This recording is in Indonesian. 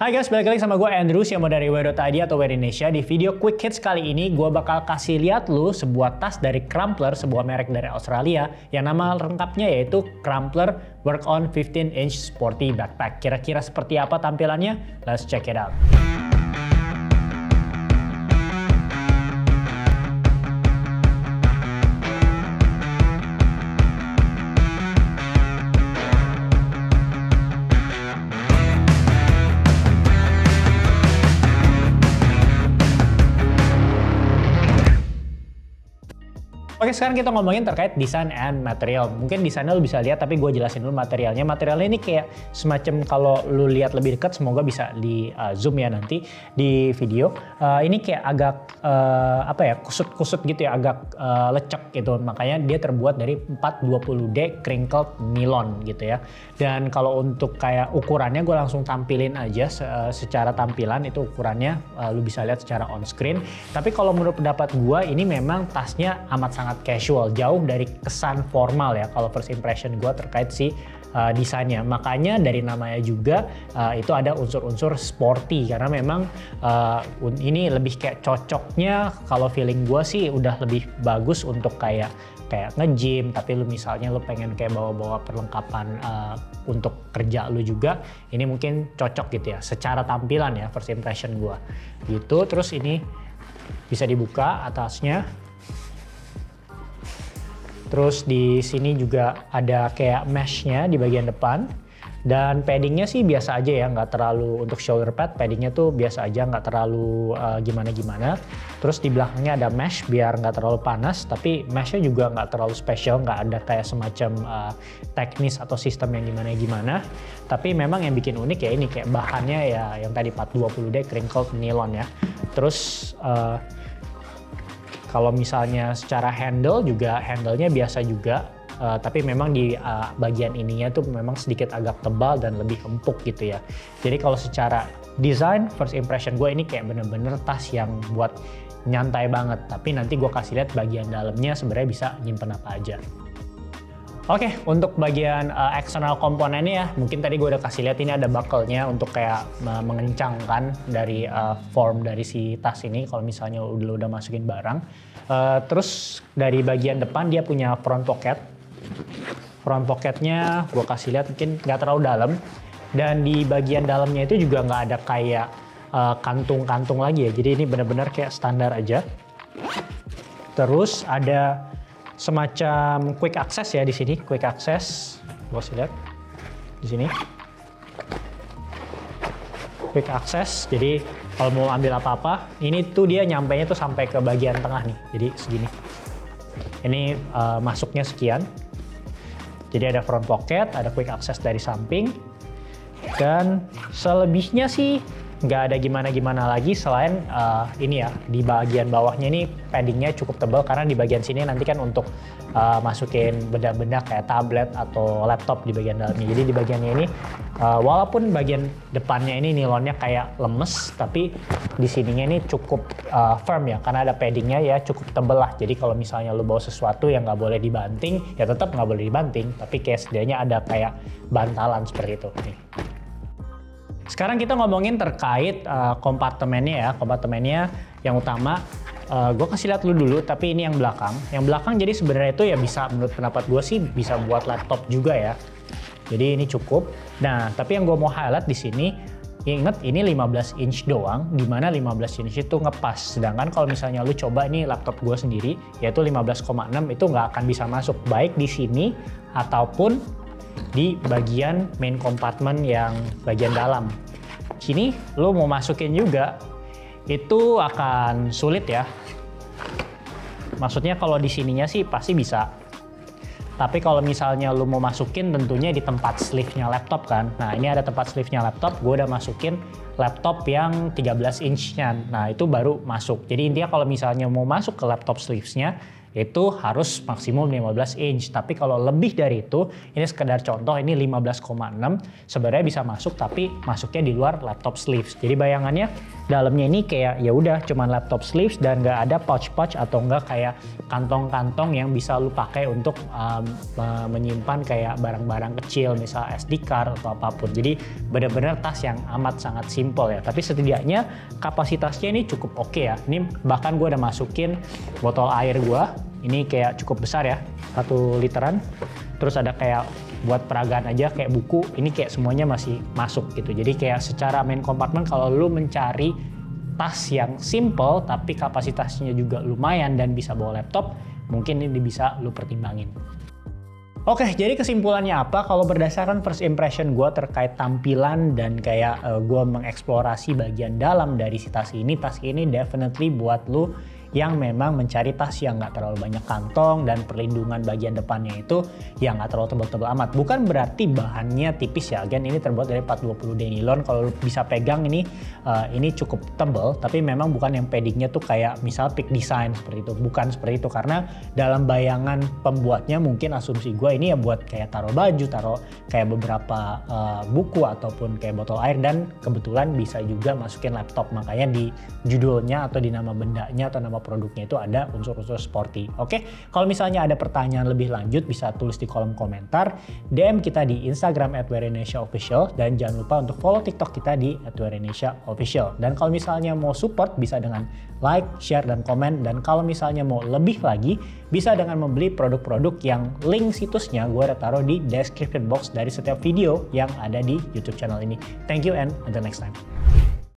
Hai guys, balik lagi sama gue Andrew yang mau dari Wear.id atau Wear Indonesia. Di video Quick Hits kali ini, gue bakal kasih lihat lu sebuah tas dari Crumpler, sebuah merek dari Australia, yang nama lengkapnya yaitu Crumpler Work On 15 Inch Sporty Backpack. Kira-kira seperti apa tampilannya? Let's check it out. Oke sekarang kita ngomongin terkait desain and material. Mungkin desainnya lu bisa lihat tapi gue jelasin dulu materialnya. Materialnya ini kayak semacam kalau lu lihat lebih dekat semoga bisa di uh, zoom ya nanti di video. Uh, ini kayak agak uh, apa ya kusut-kusut gitu ya agak uh, lecek gitu. Makanya dia terbuat dari 420D crinkled nylon gitu ya. Dan kalau untuk kayak ukurannya gue langsung tampilin aja uh, secara tampilan itu ukurannya uh, lu bisa lihat secara on screen. Tapi kalau menurut pendapat gue ini memang tasnya amat sangat sangat casual, jauh dari kesan formal ya kalau first impression gue terkait si uh, desainnya. Makanya dari namanya juga uh, itu ada unsur-unsur sporty karena memang uh, ini lebih kayak cocoknya kalau feeling gue sih udah lebih bagus untuk kayak kayak nge-gym. Tapi lu misalnya lu pengen kayak bawa-bawa perlengkapan uh, untuk kerja lu juga ini mungkin cocok gitu ya secara tampilan ya first impression gue gitu. Terus ini bisa dibuka atasnya Terus di sini juga ada kayak meshnya di bagian depan. Dan paddingnya sih biasa aja ya, nggak terlalu untuk shoulder pad, paddingnya tuh biasa aja, nggak terlalu uh, gimana-gimana. Terus di belakangnya ada mesh biar nggak terlalu panas, tapi meshnya juga nggak terlalu special, nggak ada kayak semacam uh, teknis atau sistem yang gimana-gimana. Tapi memang yang bikin unik ya ini kayak bahannya ya yang tadi 420D crinkled nylon ya. Terus uh, kalau misalnya secara handle juga handle-nya biasa juga, uh, tapi memang di uh, bagian ininya tuh memang sedikit agak tebal dan lebih empuk gitu ya. Jadi kalau secara desain first impression gue ini kayak bener-bener tas yang buat nyantai banget. Tapi nanti gue kasih lihat bagian dalamnya sebenarnya bisa nyimpen apa aja. Oke, okay, untuk bagian uh, eksternal komponennya ya, mungkin tadi gue udah kasih lihat ini ada buckle-nya untuk kayak uh, mengencangkan dari uh, form dari si tas ini kalau misalnya udah udah masukin barang. Uh, terus dari bagian depan dia punya front pocket. Front pocketnya gue kasih lihat mungkin nggak terlalu dalam. Dan di bagian dalamnya itu juga nggak ada kayak kantung-kantung uh, lagi ya. Jadi ini benar-benar kayak standar aja. Terus ada semacam quick access ya di sini, quick access. Bos lihat di sini. Quick access. Jadi kalau mau ambil apa-apa, ini tuh dia nyampainya tuh sampai ke bagian tengah nih. Jadi segini. Ini uh, masuknya sekian. Jadi ada front pocket, ada quick access dari samping. Dan selebihnya sih nggak ada gimana-gimana lagi selain uh, ini ya di bagian bawahnya ini paddingnya cukup tebal karena di bagian sini nanti kan untuk uh, masukin benda-benda kayak tablet atau laptop di bagian dalamnya. Jadi di bagiannya ini uh, walaupun bagian depannya ini nilonnya kayak lemes tapi di sininya ini cukup uh, firm ya karena ada paddingnya ya cukup tebel lah. Jadi kalau misalnya lo bawa sesuatu yang nggak boleh dibanting ya tetap nggak boleh dibanting tapi kayak setidaknya ada kayak bantalan seperti itu. nih sekarang kita ngomongin terkait uh, kompartemennya ya, kompartemennya yang utama. Uh, gue kasih lihat lu dulu, tapi ini yang belakang. Yang belakang jadi sebenarnya itu ya bisa menurut pendapat gue sih bisa buat laptop juga ya. Jadi ini cukup. Nah, tapi yang gue mau highlight di sini, inget ini 15 inch doang, di mana 15 inch itu ngepas. Sedangkan kalau misalnya lu coba ini laptop gue sendiri, yaitu 15,6 itu nggak akan bisa masuk baik di sini ataupun di bagian main compartment yang bagian dalam. Sini lo mau masukin juga, itu akan sulit ya. Maksudnya kalau di sininya sih pasti bisa. Tapi kalau misalnya lo mau masukin tentunya di tempat sleeve-nya laptop kan. Nah ini ada tempat sleeve-nya laptop, gue udah masukin laptop yang 13 inch-nya. Nah itu baru masuk. Jadi intinya kalau misalnya mau masuk ke laptop sleeves-nya, itu harus maksimum 15 inch. Tapi kalau lebih dari itu, ini sekedar contoh, ini 15,6 sebenarnya bisa masuk tapi masuknya di luar laptop sleeves. Jadi bayangannya dalamnya ini kayak ya udah cuman laptop sleeves dan nggak ada pouch-pouch atau enggak kayak kantong-kantong yang bisa lu pakai untuk um, menyimpan kayak barang-barang kecil misal SD card atau apa pun. Jadi benar-benar tas yang amat sangat simple ya. Tapi setidaknya kapasitasnya ini cukup oke okay ya. Ini bahkan gue udah masukin botol air gue. Ini kayak cukup besar ya, satu literan. Terus ada kayak buat peragaan aja kayak buku ini kayak semuanya masih masuk gitu jadi kayak secara main compartment kalau lu mencari tas yang simple tapi kapasitasnya juga lumayan dan bisa bawa laptop mungkin ini bisa lu pertimbangin Oke, jadi kesimpulannya apa? Kalau berdasarkan first impression gue terkait tampilan dan kayak uh, gue mengeksplorasi bagian dalam dari si tas ini, tas ini definitely buat lu yang memang mencari tas yang nggak terlalu banyak kantong dan perlindungan bagian depannya itu yang nggak terlalu tebal-tebal amat. Bukan berarti bahannya tipis ya, again ini terbuat dari 420 denilon. Kalau bisa pegang ini uh, ini cukup tebal, tapi memang bukan yang paddingnya tuh kayak misal pick design seperti itu. Bukan seperti itu karena dalam bayangan pembuatnya mungkin asumsi gue ini ya buat kayak taruh baju, taruh kayak beberapa uh, buku ataupun kayak botol air dan kebetulan bisa juga masukin laptop. Makanya di judulnya atau di nama bendanya atau nama produknya itu ada unsur-unsur sporty. Oke, kalau misalnya ada pertanyaan lebih lanjut bisa tulis di kolom komentar, DM kita di Instagram @wearindonesia_official dan jangan lupa untuk follow TikTok kita di @wearindonesia_official. Dan kalau misalnya mau support bisa dengan like, share dan komen dan kalau misalnya mau lebih lagi bisa dengan membeli produk-produk yang link situsnya gue udah taruh di description box dari setiap video yang ada di YouTube channel ini. Thank you and until next time.